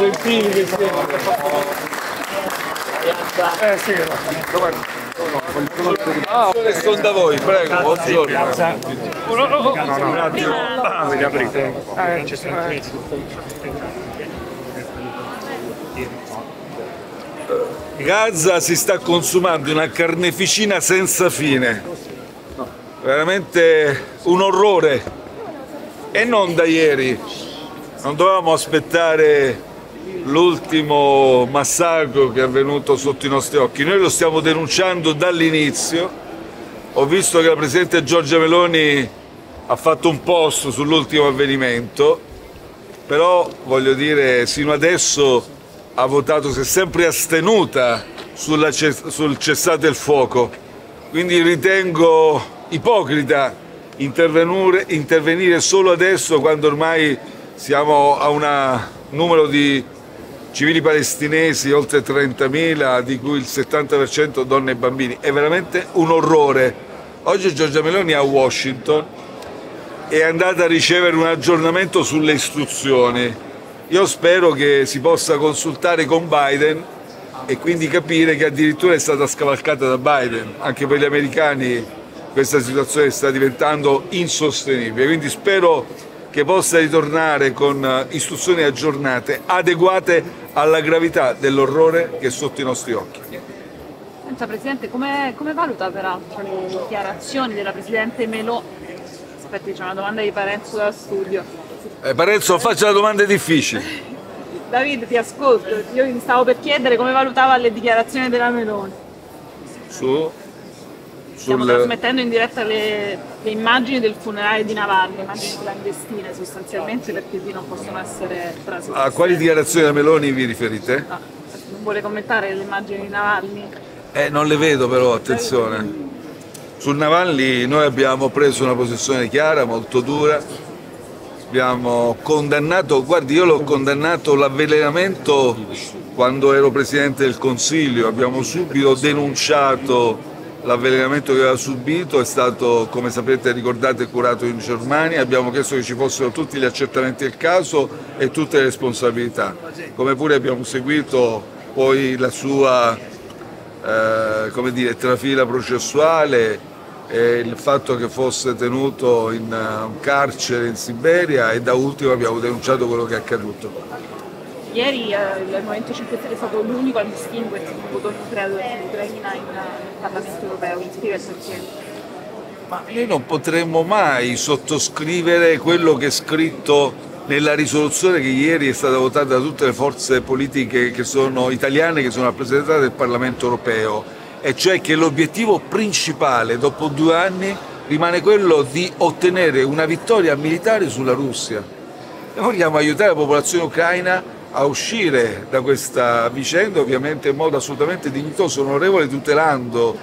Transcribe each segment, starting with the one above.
gentili che siamo. Eh sì, Ah, sono da voi, prego, buongiorno. un attimo. Vedi, aprite. Eh, ci sono. eh. Gaza si sta consumando una carneficina senza fine, veramente un orrore e non da ieri, non dovevamo aspettare l'ultimo massacro che è avvenuto sotto i nostri occhi, noi lo stiamo denunciando dall'inizio, ho visto che la Presidente Giorgia Meloni ha fatto un post sull'ultimo avvenimento, però voglio dire, sino adesso ha votato, si è sempre astenuta sulla sul cessate il fuoco. Quindi ritengo ipocrita intervenire solo adesso quando ormai siamo a un numero di civili palestinesi oltre 30.000, di cui il 70% donne e bambini. È veramente un orrore. Oggi Giorgia Meloni è a Washington è andata a ricevere un aggiornamento sulle istruzioni. Io spero che si possa consultare con Biden e quindi capire che addirittura è stata scavalcata da Biden. Anche per gli americani questa situazione sta diventando insostenibile. Quindi spero che possa ritornare con istruzioni aggiornate, adeguate alla gravità dell'orrore che è sotto i nostri occhi. Senta Presidente, come, come valuta peraltro le dichiarazioni della Presidente Meloni? Aspetti, c'è una domanda di Parenzo da studio. Eh, Parenzo, faccia la domande difficili. David, ti ascolto. Io mi stavo per chiedere come valutava le dichiarazioni della Meloni. Su, Stiamo sul- trasmettendo in diretta le, le immagini del funerale di Navalny, immagini clandestine sostanzialmente perché qui non possono essere trasmesse. a quali dichiarazioni da Meloni vi riferite? No, non vuole commentare le immagini di Navalny? Eh, non le vedo però, attenzione. Sul Navalny noi abbiamo preso una posizione chiara, molto dura. Abbiamo condannato, guardi, io l'ho condannato l'avvelenamento quando ero Presidente del Consiglio, abbiamo subito denunciato l'avvelenamento che aveva subito, è stato, come sapete, ricordate, curato in Germania, abbiamo chiesto che ci fossero tutti gli accertamenti del caso e tutte le responsabilità, come pure abbiamo seguito poi la sua eh, dire, trafila processuale e il fatto che fosse tenuto in eh, un carcere in Siberia e da ultimo abbiamo denunciato quello che è accaduto. Ieri eh, il Movimento 5 Stelle è stato l'unico a distinguersi con voto nucleare dell'Ucraina in, nel Parlamento europeo, mi spiega il perché? Ma noi non potremmo mai sottoscrivere quello che è scritto nella risoluzione che ieri è stata votata da tutte le forze politiche che sono italiane che sono rappresentate del Parlamento europeo, e cioè che l'obiettivo principale dopo due anni rimane quello di ottenere una vittoria militare sulla Russia. E vogliamo aiutare la popolazione ucraina a uscire da questa vicenda, ovviamente in modo assolutamente dignitoso, onorevole, tutelando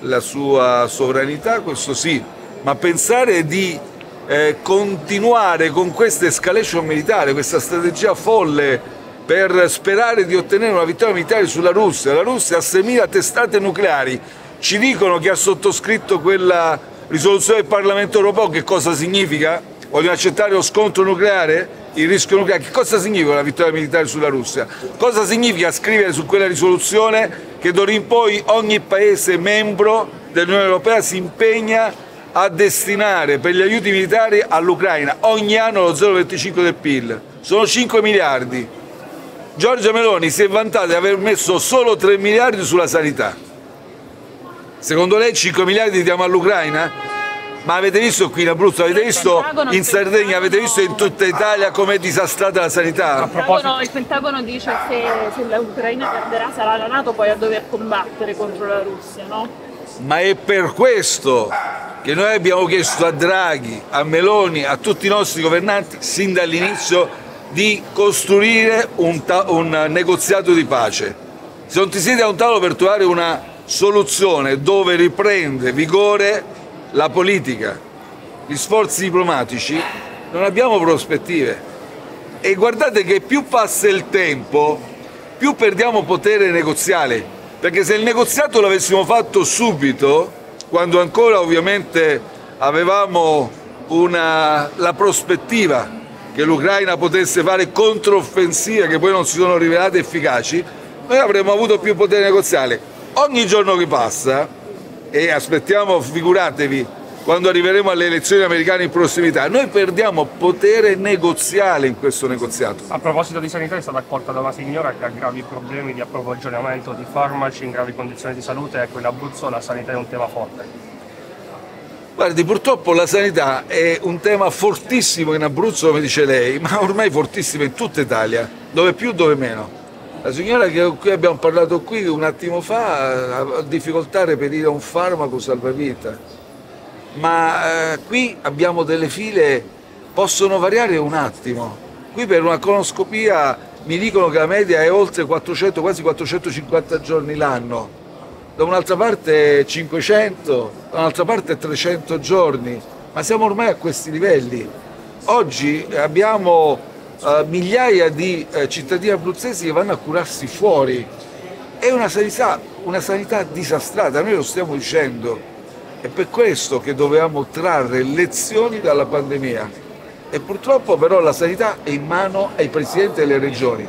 la sua sovranità, questo sì, ma pensare di eh, continuare con questa escalation militare, questa strategia folle per sperare di ottenere una vittoria militare sulla Russia. La Russia ha 6.000 testate nucleari, ci dicono che ha sottoscritto quella risoluzione del Parlamento europeo, che cosa significa? Vogliono accettare lo scontro nucleare? Il rischio nucleare? Che cosa significa la vittoria militare sulla Russia? Cosa significa scrivere su quella risoluzione che d'ora in poi ogni Paese membro dell'Unione Europea si impegna a destinare per gli aiuti militari all'Ucraina ogni anno lo 0,25 del PIL? Sono 5 miliardi. Giorgia Meloni si è vantata di aver messo solo 3 miliardi sulla sanità. Secondo lei 5 miliardi diamo all'Ucraina? Ma avete visto qui in Abruzzo, avete visto in Sardegna, avete visto in tutta Italia com'è disastrata la sanità? Il Pentagono, dice che se l'Ucraina perderà sarà la Nato poi a dover combattere contro la Russia, no? Ma è per questo che noi abbiamo chiesto a Draghi, a Meloni, a tutti i nostri governanti, sin dall'inizio, di costruire un, un negoziato di pace. Se non ti siete a un tavolo per trovare una soluzione dove riprende vigore la politica, gli sforzi diplomatici, non abbiamo prospettive. E guardate che più passa il tempo, più perdiamo potere negoziale, perché se il negoziato l'avessimo fatto subito, quando ancora ovviamente avevamo una, la prospettiva che l'Ucraina potesse fare controffensive che poi non si sono rivelate efficaci, noi avremmo avuto più potere negoziale. Ogni giorno che passa, e aspettiamo, figuratevi, quando arriveremo alle elezioni americane in prossimità, noi perdiamo potere negoziale in questo negoziato. A proposito di sanità è stata accolta da una signora che ha gravi problemi di approvvigionamento di farmaci in gravi condizioni di salute, ecco in Abruzzo la sanità è un tema forte. Guardi, purtroppo la sanità è un tema fortissimo in Abruzzo, come dice lei, ma ormai fortissimo in tutta Italia, dove più, dove meno. La signora che abbiamo parlato qui un attimo fa ha difficoltà a reperire un farmaco salvavita ma eh, qui abbiamo delle file, possono variare un attimo. Qui per una colonoscopia mi dicono che la media è oltre 400, quasi 450 giorni l'anno, da un'altra parte 500, da un'altra parte 300 giorni, ma siamo ormai a questi livelli. Oggi abbiamo eh, migliaia di eh, cittadini abruzzesi che vanno a curarsi fuori. È una sanità, una sanità disastrata, noi lo stiamo dicendo è per questo che dovevamo trarre lezioni dalla pandemia e purtroppo però la sanità è in mano ai presidenti delle regioni.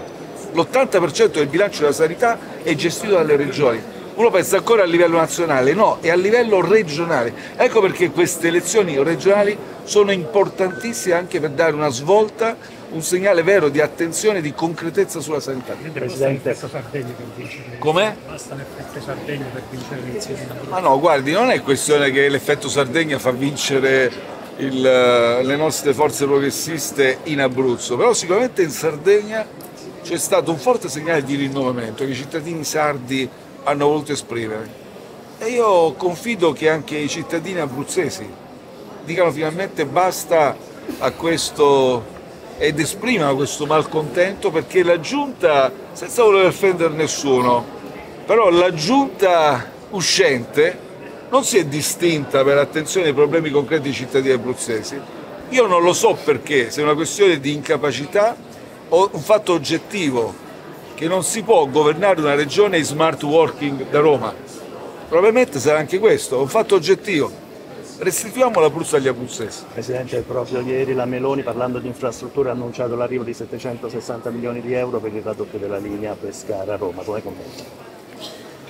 L'80% del bilancio della sanità è gestito dalle regioni. Uno pensa ancora a livello nazionale, no, è a livello regionale. Ecco perché queste elezioni regionali sono importantissime anche per dare una svolta un segnale vero di attenzione e di concretezza sulla sanità. Presidente, Com'è? Basta l'effetto Sardegna per vincere elezioni. Ma no, guardi, non è questione che l'effetto Sardegna fa vincere il, le nostre forze progressiste in Abruzzo, però sicuramente in Sardegna c'è stato un forte segnale di rinnovamento che i cittadini sardi hanno voluto esprimere. E io confido che anche i cittadini abruzzesi dicano finalmente basta a questo ed esprimano questo malcontento perché la giunta, senza voler offendere nessuno, però la giunta uscente non si è distinta per attenzione ai problemi concreti dei cittadini abruzzesi. Io non lo so perché, se è una questione di incapacità o un fatto oggettivo, che non si può governare una regione in smart working da Roma. Probabilmente sarà anche questo, un fatto oggettivo restituiamo l'Abruzzo agli abruzzesi. Presidente, proprio ieri la Meloni parlando di infrastrutture ha annunciato l'arrivo di 760 milioni di euro per il raddoppio della linea Pescara-Roma. Come commenta?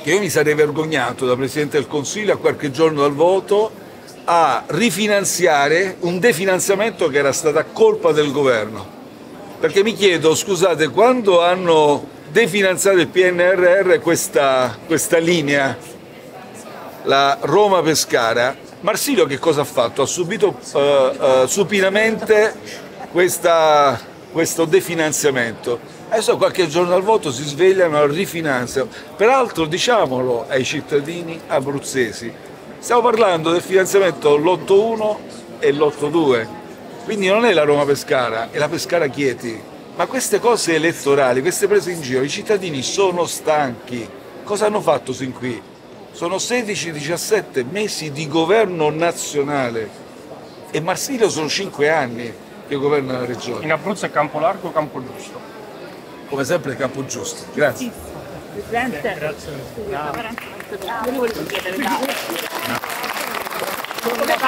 Che io mi sarei vergognato da Presidente del Consiglio a qualche giorno dal voto a rifinanziare un definanziamento che era stato a colpa del governo. Perché mi chiedo, scusate, quando hanno definanziato il PNRR questa, questa linea, la Roma-Pescara, Marsilio che cosa ha fatto? Ha subito uh, uh, supinamente questa, questo definanziamento. Adesso qualche giorno al voto si svegliano e rifinanziano. Peraltro diciamolo ai cittadini abruzzesi, stiamo parlando del finanziamento l'8-1 e l'8-2, quindi non è la Roma Pescara, è la Pescara Chieti. Ma queste cose elettorali, queste prese in giro, i cittadini sono stanchi. Cosa hanno fatto sin qui? Sono 16-17 mesi di governo nazionale e Marsilio sono 5 anni che governa la regione. In Abruzzo è campo largo o campo giusto? Come sempre campo giusto. Grazie. Presidente, Grazie. io le volevo chiedere da...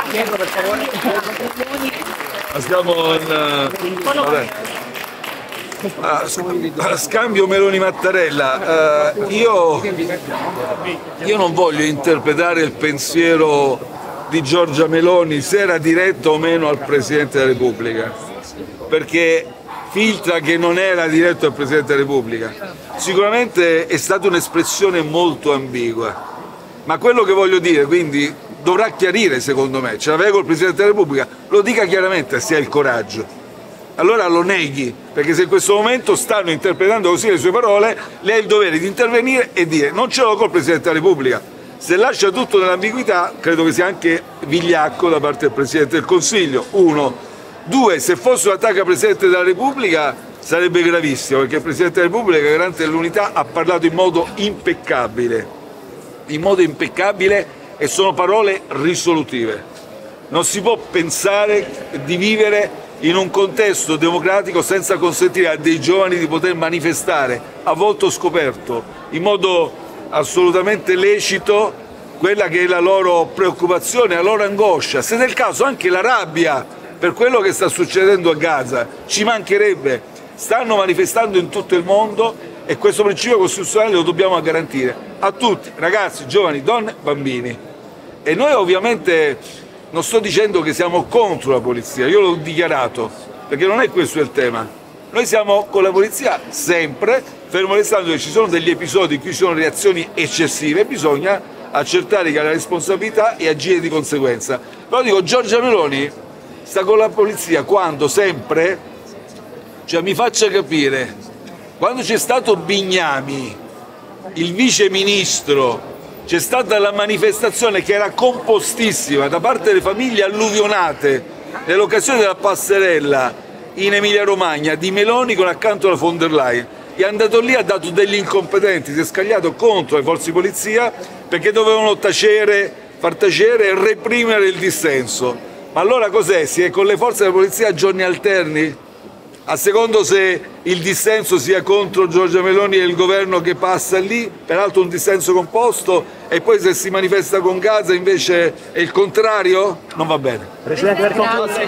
Chiedo per favore. Stiamo in... scambio Meloni-Mattarella, Eh, io, io non voglio interpretare il pensiero di Giorgia Meloni se era diretto o meno al Presidente della Repubblica, perché filtra che non era diretto al Presidente della Repubblica. Sicuramente è stata un'espressione molto ambigua, ma quello che voglio dire, quindi dovrà chiarire secondo me, ce l'aveva col Presidente della Repubblica, lo dica chiaramente se ha il coraggio allora lo neghi, perché se in questo momento stanno interpretando così le sue parole, lei ha il dovere di intervenire e dire non ce l'ho col Presidente della Repubblica. Se lascia tutto nell'ambiguità, credo che sia anche vigliacco da parte del Presidente del Consiglio, uno. Due, se fosse un attacco al Presidente della Repubblica sarebbe gravissimo, perché il Presidente della Repubblica, garante dell'unità, ha parlato in modo impeccabile, in modo impeccabile e sono parole risolutive. Non si può pensare di vivere in un contesto democratico senza consentire a dei giovani di poter manifestare a volto scoperto, in modo assolutamente lecito, quella che è la loro preoccupazione, la loro angoscia, se del caso anche la rabbia per quello che sta succedendo a Gaza. Ci mancherebbe, stanno manifestando in tutto il mondo e questo principio costituzionale lo dobbiamo garantire a tutti, ragazzi, giovani, donne, bambini. E noi ovviamente non sto dicendo che siamo contro la polizia, io l'ho dichiarato, perché non è questo il tema. Noi siamo con la polizia sempre, fermo restando che ci sono degli episodi in cui ci sono reazioni eccessive, bisogna accertare che ha la responsabilità e agire di conseguenza. Però dico, Giorgia Meloni sta con la polizia quando sempre, cioè mi faccia capire, quando c'è stato Bignami, il vice ministro c'è stata la manifestazione che era compostissima da parte delle famiglie alluvionate nell'occasione della passerella in Emilia Romagna di Meloni con accanto la von der Leyen. È andato lì, ha dato degli incompetenti, si è scagliato contro le forze di polizia perché dovevano tacere, far tacere e reprimere il dissenso. Ma allora cos'è? Si è con le forze della polizia a giorni alterni? a secondo se il dissenso sia contro Giorgia Meloni e il governo che passa lì, peraltro un dissenso composto, e poi se si manifesta con Gaza invece è il contrario, non va bene. Presidente, per concludere,